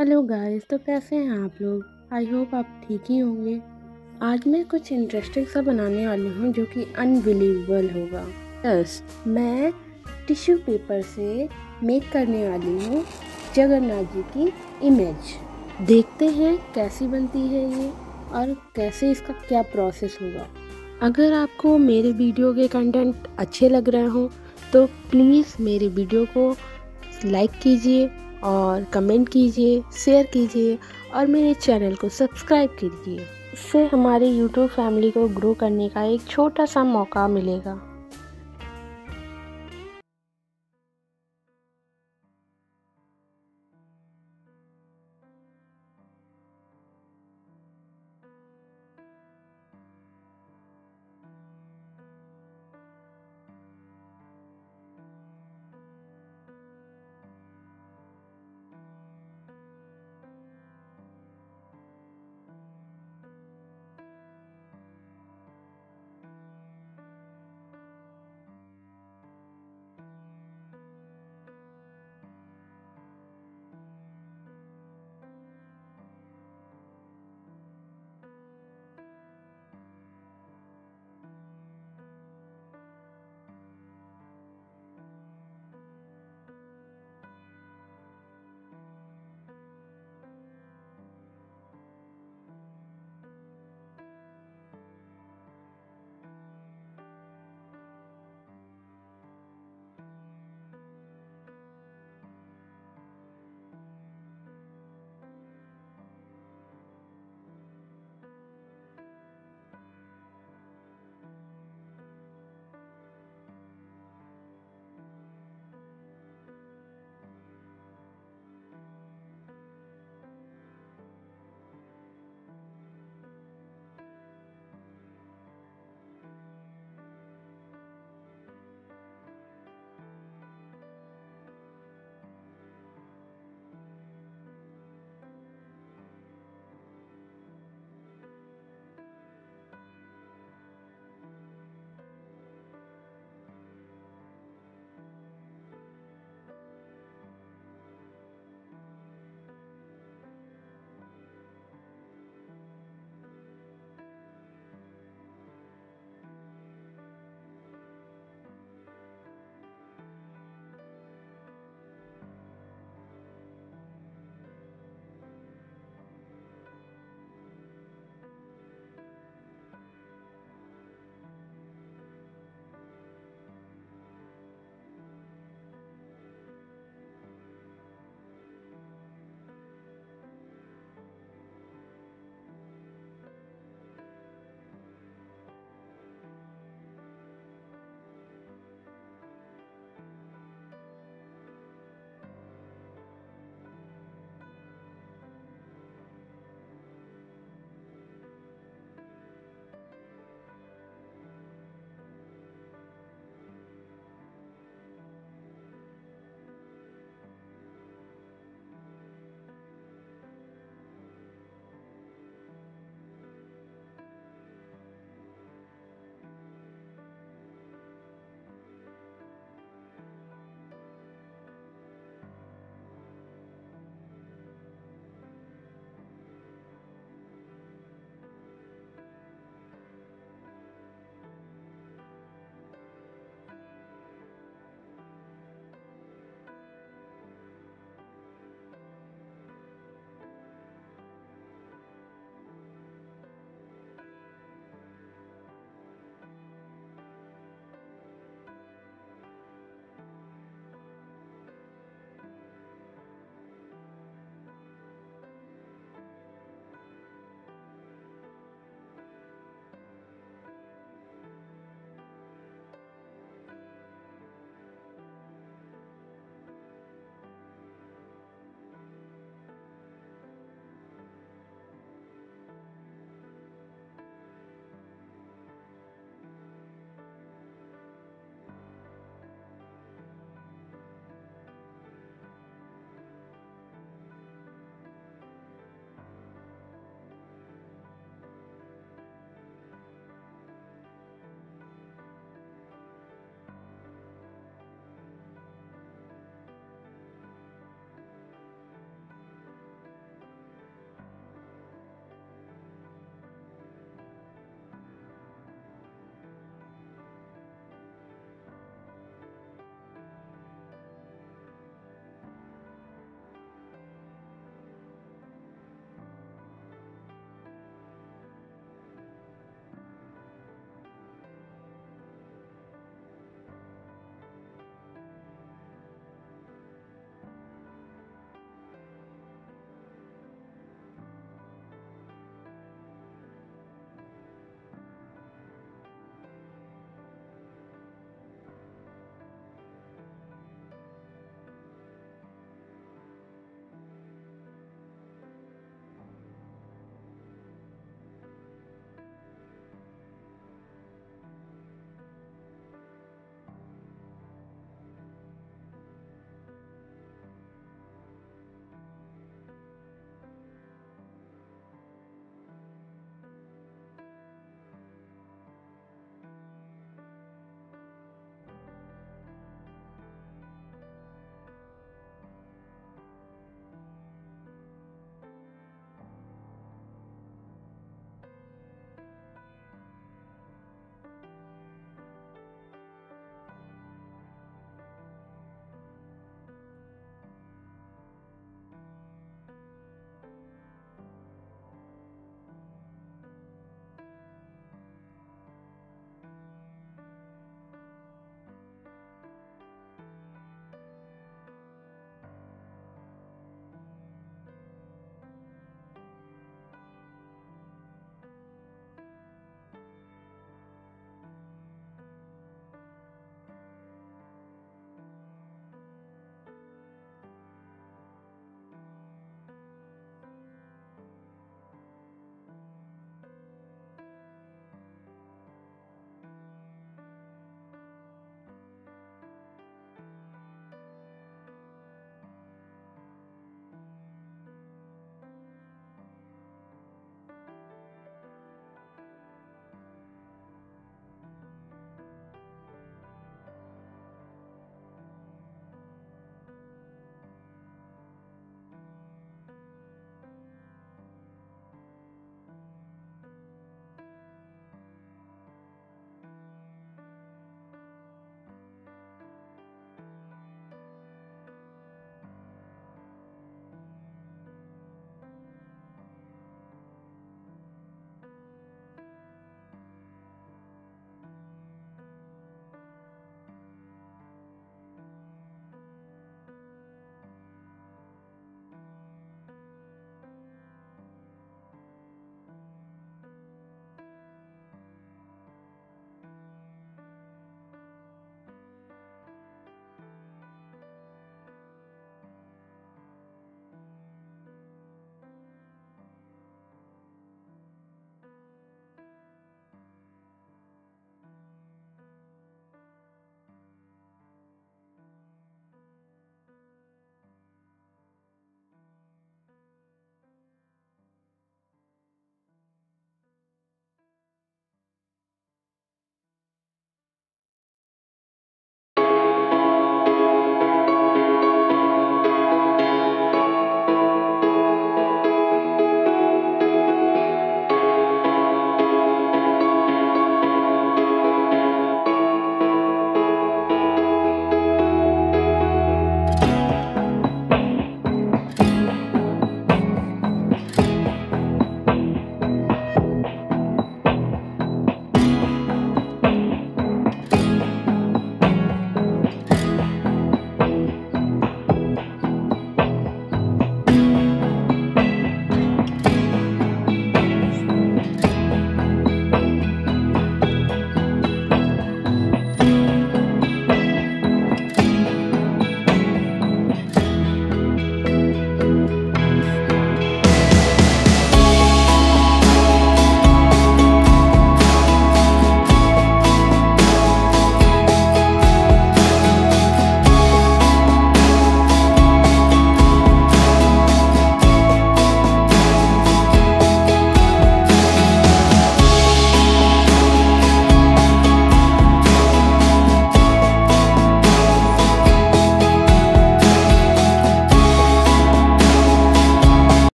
Hello guys तो कैसे हैं आप लोग? आई होप आप ठीक ही होंगे। आज मैं कुछ इंटरेस्टिंग सा बनाने वाली हूँ जो कि अनबिलीवेबल होगा। यस मैं टिश्यू पेपर से मेक करने वाली हूँ जगन्नाथ जी की इमेज देखते हैं कैसी बनती है ये और कैसे इसका क्या प्रोसेस होगा। अगर आपको मेरे वीडियो के कंटेंट अच्छे लग रहे हों तो प्लीज़ मेरे वीडियो को लाइक कीजिए। और कमेंट कीजिए, शेयर कीजिए और मेरे चैनल को सब्सक्राइब कीजिए। इससे हमारे YouTube फैमिली को ग्रो करने का एक छोटा सा मौका मिलेगा।